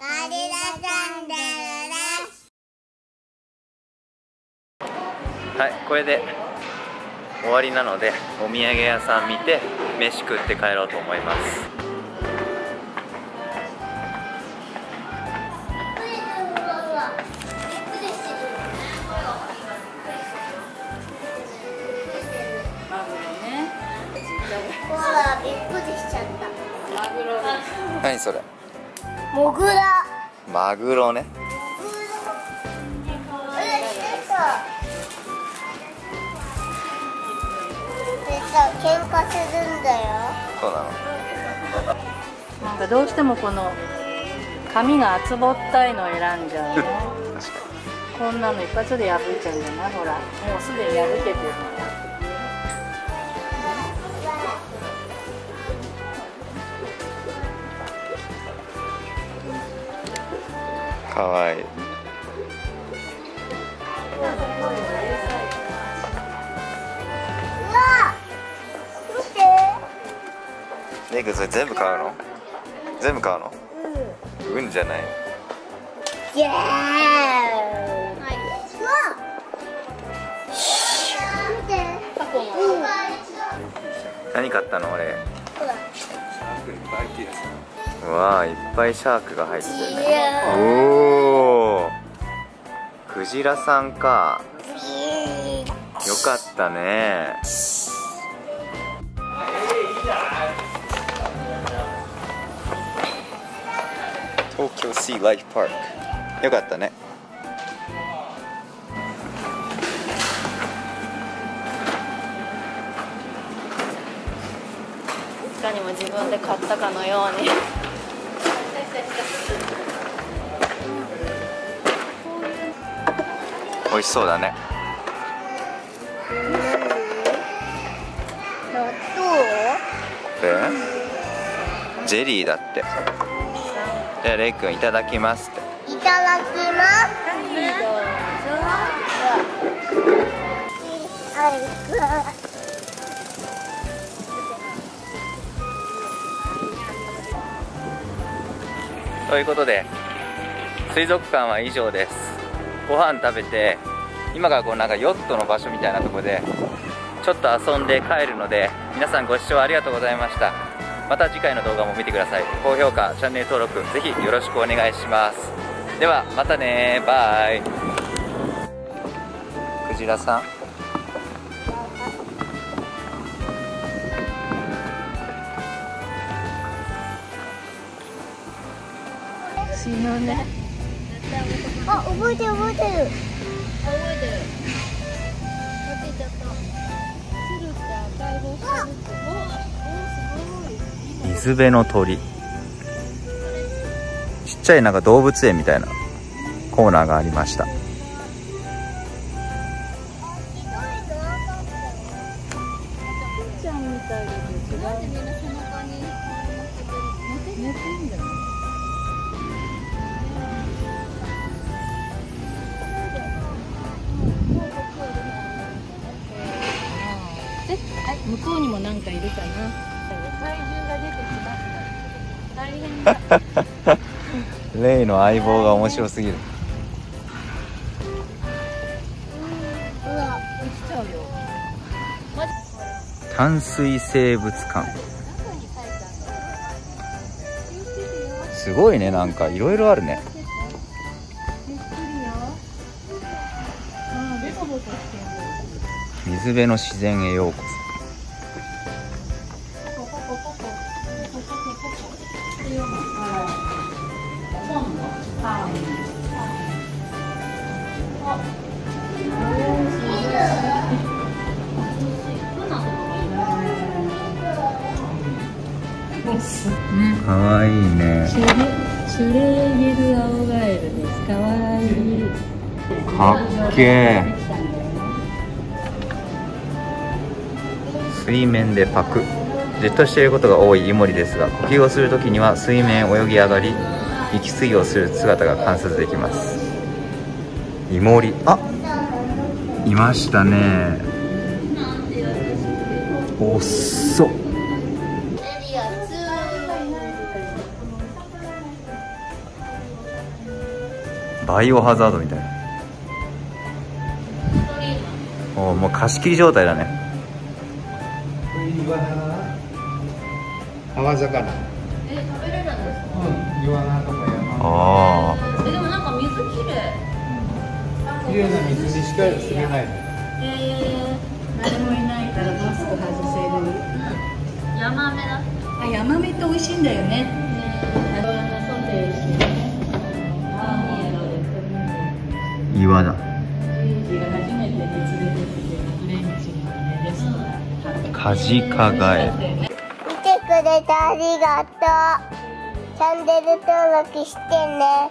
ガリラチャンネルです。はいこれで終わりなのでお土産屋さん見て飯食って帰ろうと思いますマグロねほら、びっくりしちゃった。マグロ何それモグラ。マグロね。え、出た。出た、喧嘩するんだよ。そうなの。なんかどうしてもこの髪が厚ぼったいのを選んじゃうね。確かこんなの一発で破いちゃうじゃないほら。もうすでに破けてるにかわい。いうわ見て。レイ君それ全部買うの？全部買うの？うん。じゃない。イエ。何買ったの？俺。うわあいっぱいシャークが入ってるおおクジラさんか。ー。よかったね。東京シーライフパークよかったね。いかにも自分で買ったかのように美味しそうだね納豆？えジェリーだってじゃあレイ君いただきますっていただきます。はい。ということで水族館は以上ですご飯食べて今がこうなんかヨットの場所みたいなとこでちょっと遊んで帰るので皆さんご視聴ありがとうございました。また次回の動画も見てください。高評価チャンネル登録ぜひよろしくお願いします。ではまたね。バイ。クジラさん。死ぬねあ、覚えてる覚えてる。鶴って赤い帽子すごい水辺の鳥。ちっちゃいなんか動物園みたいなコーナーがありました。なんでみんな背中に寝てんだ向こうにもなんかいるかな。体重が出てきます大変。だレイの相棒が面白すぎるうわ落ちちゃうよ。マジ淡水生物館。すごいねなんかいろいろあるね。水辺の自然へようこポシュレーゲルアオガエルです。かわいい。かっけえ水面でパクじっとしていることが多いイモリですが呼吸をするときには水面泳ぎ上がり息継ぎをする姿が観察できますイモリあいましたねおっそバイオハザードみたいな。おーもう貸し切り状態だね。川魚。え食べれるんですか？うんイワナとか山あえでもなんか水きれい。綺麗な水にしかすれない。えー、誰もいないからマスク外せる、ヤマメだ。あヤマメって美味しいんだよねね岩だ。じいじが初めて連れてきてフレンチのねレストランカジカガエ見てくれてありがとうチャンネル登録してね